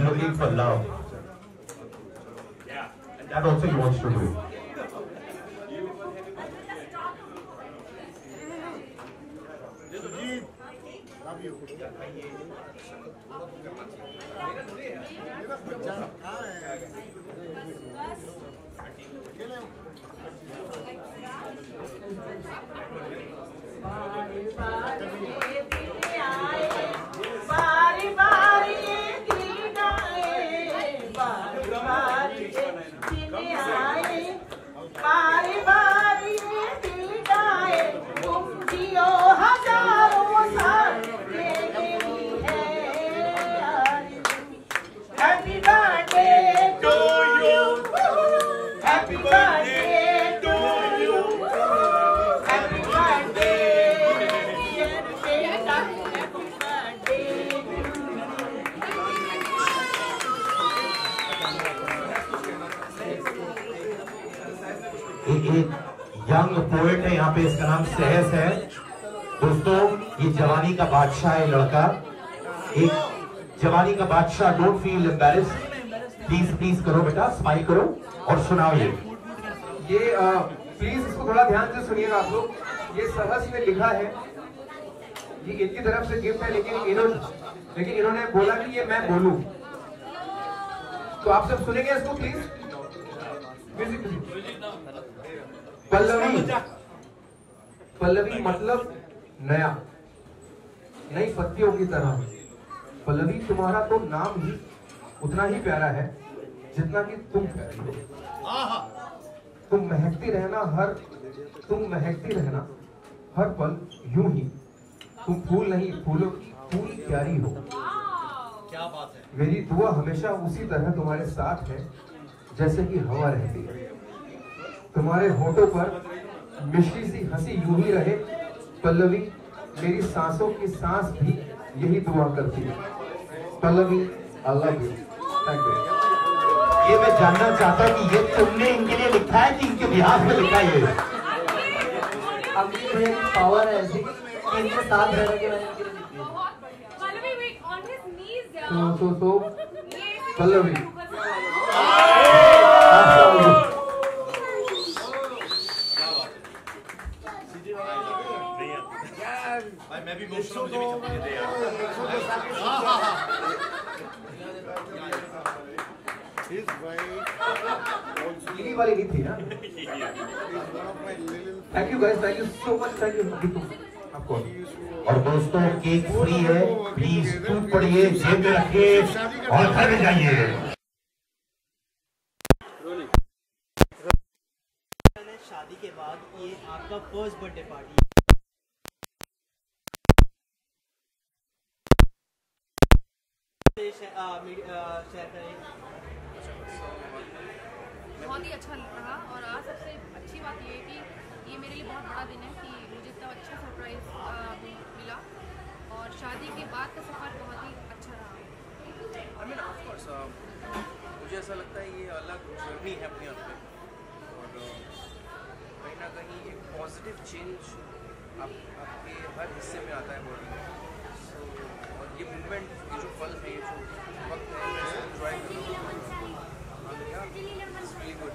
looking for love. And that also he wants to do. बारी young poet है, यहाँ पे इसका नाम सहस है। दोस्तों, ये जवानी का बादशाह है लड़का। एक जवानी का बादशाह don't feel embarrassed please please करो बेटा स्माइल करो और सुनाओ ये। ये आ, प्लीज़ इसको थोड़ा ध्यान से सुनिएगा आप लोग। ये सहस ने लिखा है। ये इनकी तरफ़ से गिफ्ट है लेकिन इन्होंने लेकिन इन्होंने बोला कि ये मैं बोलूँ। तो आप सब सुनेंगे इसको प्लीज़ पल्लवी। पल्लवी मतलब नया। नई पत्तियों की तरह। पल्लवी तुम्हारा तो नाम ही उतना ही प्यारा है जितना कि तुम प्यारी हो। तुम महकती रहना हर तुम महकती रहना हर पल यूँ ही। तुम फूल नहीं फूलों की फूल प्यारी हो। क्या बात है। मेरी दुआ हमेशा उसी तरह तुम्हारे साथ है जैसे कि हवा रहती है। तुम्हारे होठों पर मिश्री सी हँसी यूँ ही रहे। पल्लवी मेरी सांसों की सांस भी यही दुआ करती है। Pallavi I love you you ये मैं जानना चाहता कि ये तुमने इनके लिए लिखा है कि इनके बिहार में लिखा है ये? पावर है ऐसी कि इनके साथ रह के मैंने इनके लिए लिखी है। तो तो तो पल्लवी। मैं भी मुझे भी वाली नहीं थी ना thank you guys thank you so much thank you आपको और दोस्तों केक फ्री है. प्लीज़ टूट पड़िए जेब में रखिए और घर में जाइए। शादी के बाद ये आपका फ़र्स्ट बर्थडे पार्टी शेयर करें बहुत ही अच्छा रहा और आज सबसे अच्छी बात ये है कि ये मेरे लिए बहुत बड़ा दिन है कि मुझे इतना अच्छा सरप्राइज़ मिला और शादी के बाद का सफ़र बहुत ही अच्छा रहा। आई मीन ऑफ़ कोर्स मुझे ऐसा लगता है ये अलग जर्नी है अपने आप में और uh, कहीं ना कहीं एक पॉजिटिव चेंज आप आपके हर हिस्से में आता है बॉडी में। ये मूवमेंट ये जो पल है जो वक्त है मैं इसको एंजॉय कर रहा हूँ। Really good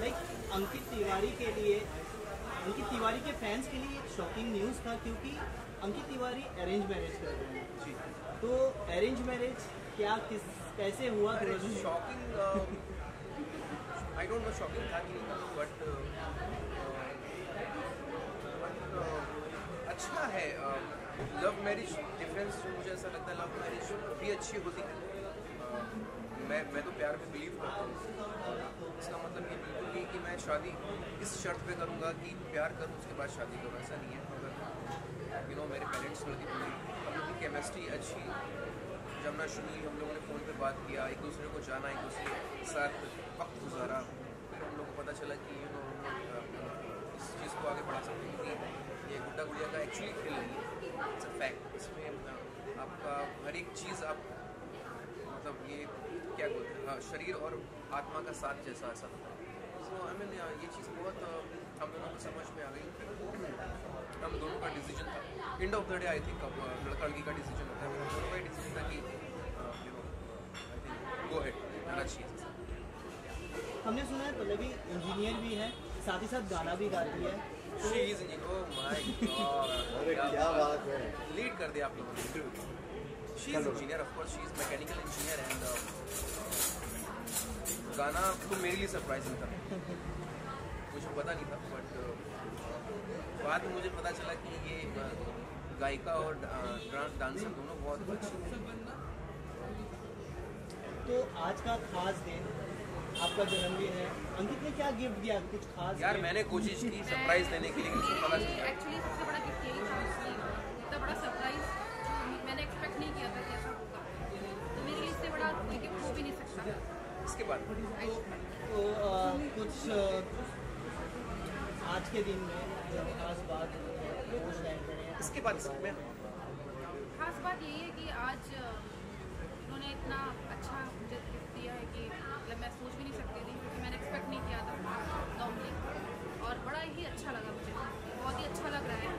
like Ankit Tiwari के लिए अंकित तिवारी के फैंस के लिए एक शॉकिंग न्यूज़ था क्योंकि अंकित तिवारी अरेंज मैरिज कर रहे हैं। जी। तो अरेंज मैरिज क्या किस कैसे हुआ? Shocking I don't know shocking था कि बट अच्छा है लव मैरिज डिफरेंस जो मुझे ऐसा लगता है लव मैरिज भी अच्छी होती है। Uh, मैं मैं तो प्यार में बिलीव करता हूँ। इसका मतलब ये बिल्कुल नहीं कि मैं शादी इस शर्त पे करूँगा कि प्यार करूँ उसके बाद शादी करूँ ऐसा नहीं है। अगर यू नो मेरे पेरेंट्स लड़की हम लोग की केमिस्ट्री अच्छी जमुना शुनी हम लोगों ने फ़ोन पे बात किया एक दूसरे को जाना एक दूसरे के साथ वक्त गुजारा फिर हम लोग को पता चला कि यू नो इस चीज़ को आगे बढ़ा सकते हैं। ये गुड्डा गुड़िया का एक्चुअली खेल नहीं है इट्स अ फैक्ट इसमें आपका हर एक चीज़ आप मतलब ये क्या बोलते हैं हाँ, शरीर और आत्मा का साथ जैसा ऐसा होता है सो आई मीन ये चीज़ बहुत हम दोनों को समझ में आ गई। हम दोनों का डिसीज़न था। End of the day I think लड़का लड़की का डिसीज़न होता है। हम दोनों का डिसीज़न था कि you know I think go ahead गाना चाहिए। हमने सुना है पल्लवी इंजीनियर भी है साथ ही साथ गाना भी गाती है। क्या बात है। लीड कर दिया आप लोगों ने she is engineer of course she is mechanical engineer and गाना तो मेरे लिए सरप्राइजिंग था। मुझे पता नहीं था बट बाद में मुझे पता चला कि ये uh, गायिका और डांसर दोनों बहुत अच्छी हैं। तो आज का खास दिन आपका जन्मदिन है। अंकित ने क्या गिफ्ट दिया? कुछ खास यार मैंने कोशिश की सरप्राइज़ देने की लेकिन उसको पता चल। एक्चुअली सबसे बड़ा गिफ्ट यही था कि इतना बड़ा सरप्राइज़ मैंने एक्सपेक्ट नहीं किया था कि ऐसा होगा। तो मेरे लिए इससे बड़ा कोई गिफ्ट हो भी नहीं सकता। इसके बाद। तो अ, कुछ आज के दिन में जो खास बात इसके बाद खास बात यही है कि आज उन्होंने इतना अच्छा मुझे गिफ्ट दिया है कि मतलब मैं सोच भी नहीं सकती थी, क्योंकि मैंने एक्सपेक्ट नहीं किया था नॉर्मली और बड़ा ही अच्छा लगा मुझे। बहुत ही अच्छा लग रहा है।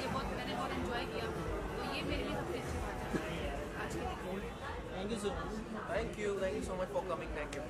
ये बहुत, मैंने बहुत इन्जॉय किया। तो ये मेरे लिए सबसे अच्छी बात है। आज के thank you so thank you thank you so much for coming thank you